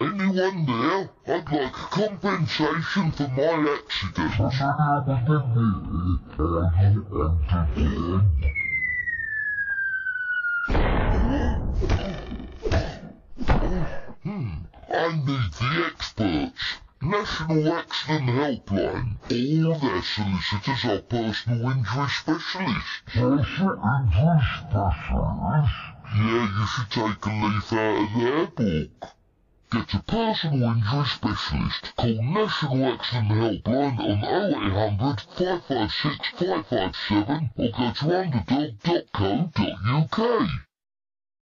Anyone there? I'd like compensation for my accident. Hmm, I need the experts. National Accident Helpline. All their solicitors are personal injury specialists. Personal injury specialist? Yeah, you should take a leaf out of their book. Get a personal injury specialist. Call National Accident Helpline on 0800 556 557 or go to underdog.co.uk.